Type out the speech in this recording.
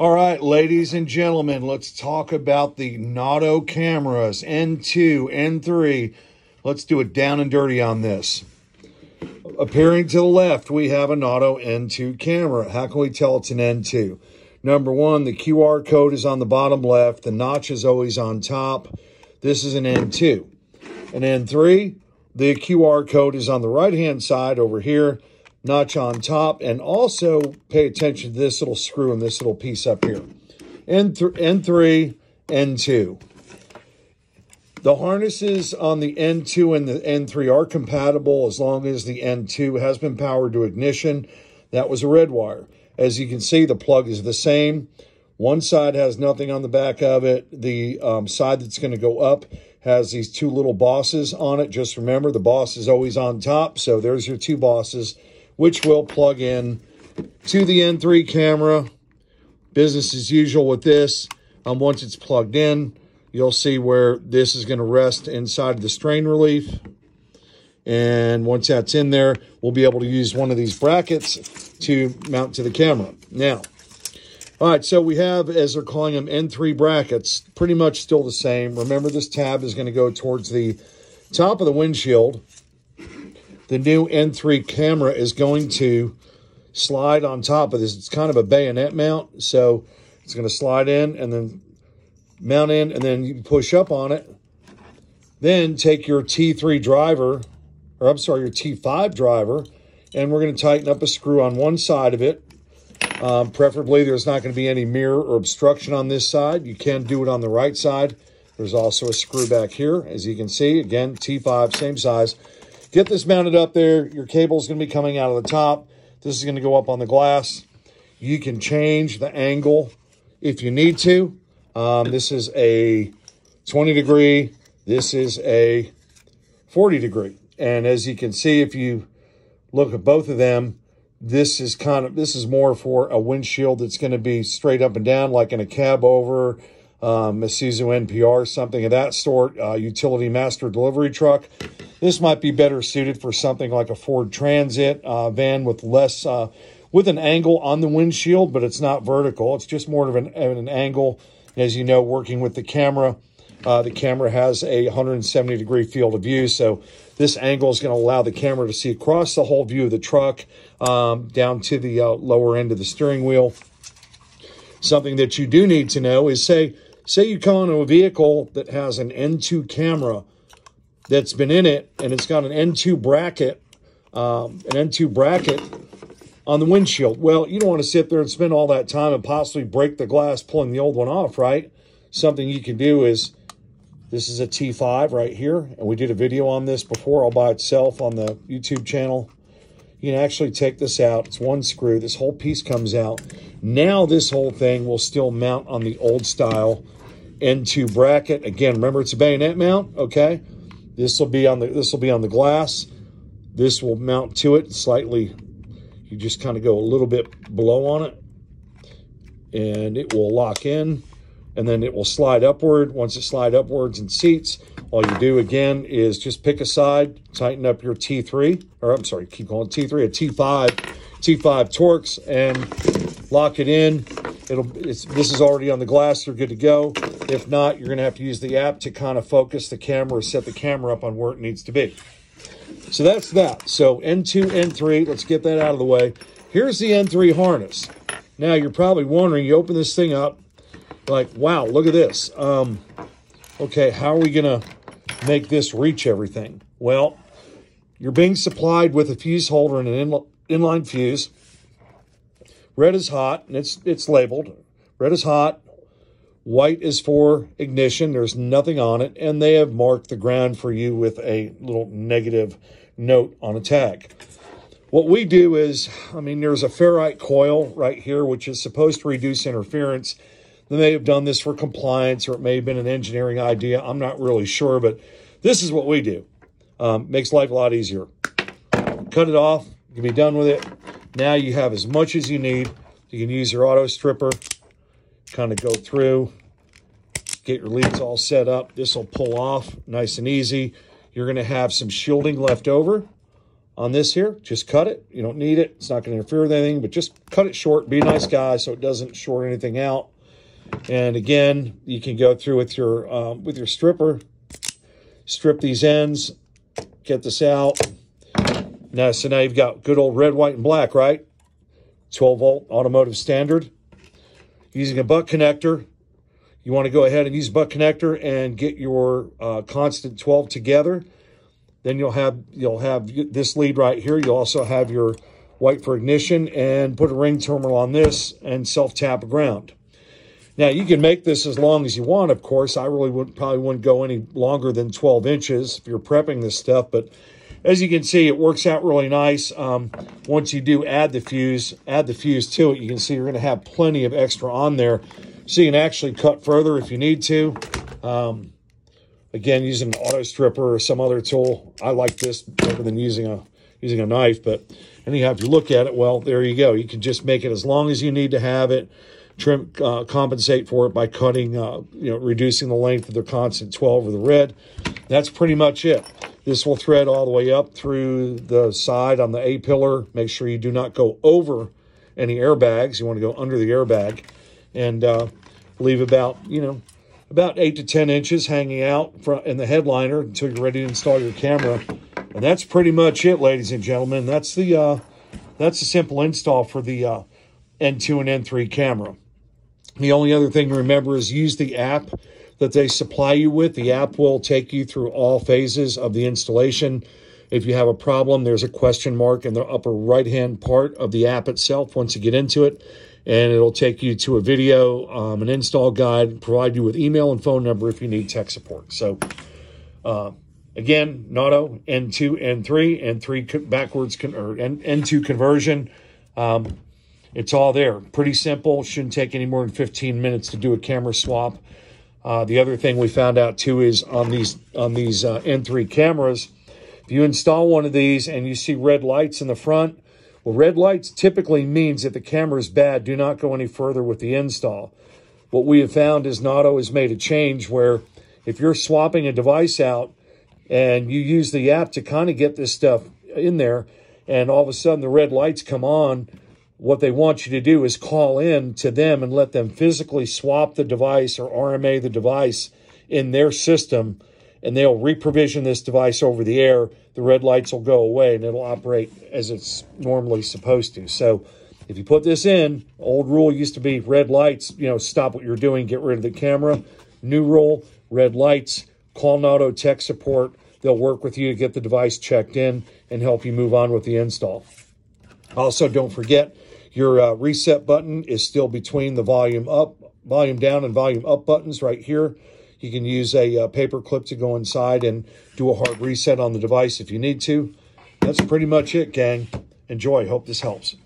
All right, ladies and gentlemen, let's talk about the Nauto cameras, N2, N3. Let's do it down and dirty on this. Appearing to the left, we have a Nauto N2 camera. How can we tell it's an N2? Number one, the QR code is on the bottom left. The notch is always on top. This is an N2. An N3, the QR code is on the right-hand side over here notch on top. And also pay attention to this little screw and this little piece up here. N N3, N2. The harnesses on the N2 and the N3 are compatible as long as the N2 has been powered to ignition. That was a red wire. As you can see, the plug is the same. One side has nothing on the back of it. The um, side that's going to go up has these two little bosses on it. Just remember, the boss is always on top. So there's your two bosses which will plug in to the N3 camera. Business as usual with this. Um, once it's plugged in, you'll see where this is going to rest inside the strain relief. And once that's in there, we'll be able to use one of these brackets to mount to the camera. Now, all right, so we have, as they're calling them, N3 brackets, pretty much still the same. Remember, this tab is going to go towards the top of the windshield the new N3 camera is going to slide on top of this. It's kind of a bayonet mount, so it's going to slide in and then mount in, and then you push up on it. Then take your T3 driver, or I'm sorry, your T5 driver, and we're going to tighten up a screw on one side of it. Um, preferably, there's not going to be any mirror or obstruction on this side. You can do it on the right side. There's also a screw back here, as you can see. Again, T5, same size. Get this mounted up there. Your cable is going to be coming out of the top. This is going to go up on the glass. You can change the angle if you need to. Um, this is a 20 degree. This is a 40 degree. And as you can see, if you look at both of them, this is kind of, this is more for a windshield that's going to be straight up and down, like in a cab over, um, Isuzu NPR, something of that sort, uh, utility master delivery truck. This might be better suited for something like a Ford Transit uh, van with less, uh, with an angle on the windshield, but it's not vertical. It's just more of an, an angle. As you know, working with the camera, uh, the camera has a 170 degree field of view. So this angle is going to allow the camera to see across the whole view of the truck um, down to the uh, lower end of the steering wheel. Something that you do need to know is say, say you come into a vehicle that has an N2 camera that's been in it and it's got an N2 bracket, um, an N2 bracket on the windshield. Well, you don't want to sit there and spend all that time and possibly break the glass pulling the old one off, right? Something you can do is, this is a T5 right here, and we did a video on this before all by itself on the YouTube channel. You can actually take this out. It's one screw. This whole piece comes out. Now this whole thing will still mount on the old style N2 bracket. Again, remember it's a bayonet mount, okay? This will be on the this will be on the glass. This will mount to it slightly. You just kind of go a little bit below on it and it will lock in and then it will slide upward. Once it slide upwards and seats, all you do again is just pick a side, tighten up your T3, or I'm sorry, keep calling T3, a T5, T5 Torx, and lock it in. It'll, this is already on the glass, you're good to go. If not, you're gonna have to use the app to kind of focus the camera or set the camera up on where it needs to be. So that's that. So N2, N3, let's get that out of the way. Here's the N3 harness. Now you're probably wondering, you open this thing up, like, wow, look at this. Um, okay, how are we gonna make this reach everything? Well, you're being supplied with a fuse holder and an inline fuse. Red is hot, and it's it's labeled. Red is hot. White is for ignition. There's nothing on it, and they have marked the ground for you with a little negative note on a tag. What we do is, I mean, there's a ferrite coil right here, which is supposed to reduce interference. They may have done this for compliance, or it may have been an engineering idea. I'm not really sure, but this is what we do. Um, makes life a lot easier. Cut it off. You can be done with it. Now you have as much as you need. You can use your auto stripper, kind of go through, get your leads all set up. This will pull off nice and easy. You're going to have some shielding left over on this here. Just cut it. You don't need it. It's not going to interfere with anything, but just cut it short. Be a nice guy so it doesn't short anything out. And again, you can go through with your um, with your stripper, strip these ends, get this out. Now, so now you've got good old red, white, and black, right? 12 volt automotive standard. Using a butt connector, you want to go ahead and use butt connector and get your uh, constant 12 together. Then you'll have you'll have this lead right here. You'll also have your white for ignition and put a ring terminal on this and self-tap ground. Now, you can make this as long as you want, of course. I really would probably wouldn't go any longer than 12 inches if you're prepping this stuff, but as you can see, it works out really nice. Um, once you do add the fuse, add the fuse to it, you can see you're going to have plenty of extra on there. So you can actually cut further if you need to. Um, again, using an auto stripper or some other tool. I like this better than using a using a knife. But anyhow, if you look at it, well, there you go. You can just make it as long as you need to have it. Trim, uh, compensate for it by cutting, uh, you know, reducing the length of the constant 12 or the red. That's pretty much it. This will thread all the way up through the side on the A-pillar. Make sure you do not go over any airbags. You want to go under the airbag and uh, leave about, you know, about 8 to 10 inches hanging out in the headliner until you're ready to install your camera. And that's pretty much it, ladies and gentlemen. That's the uh, that's a simple install for the uh, N2 and N3 camera. The only other thing to remember is use the app that they supply you with. The app will take you through all phases of the installation. If you have a problem, there's a question mark in the upper right hand part of the app itself once you get into it. And it'll take you to a video, um, an install guide, provide you with email and phone number if you need tech support. So, uh, again, Nauto N2, N3, N3 backwards, con- or N- N2 conversion. Um, it's all there. Pretty simple. Shouldn't take any more than 15 minutes to do a camera swap. Uh, the other thing we found out too is on these on these uh, N3 cameras, if you install one of these and you see red lights in the front, well, red lights typically means that the camera is bad. Do not go any further with the install. What we have found is Nauto has made a change where if you're swapping a device out and you use the app to kind of get this stuff in there, and all of a sudden the red lights come on, what they want you to do is call in to them and let them physically swap the device or RMA the device in their system, and they'll reprovision this device over the air. The red lights will go away and it'll operate as it's normally supposed to. So, if you put this in, old rule used to be red lights, you know, stop what you're doing, get rid of the camera. New rule, red lights, call Nauto tech support. They'll work with you to get the device checked in and help you move on with the install. Also, don't forget, your uh, reset button is still between the volume up, volume down, and volume up buttons right here. You can use a uh, paper clip to go inside and do a hard reset on the device if you need to. That's pretty much it, gang. Enjoy. Hope this helps.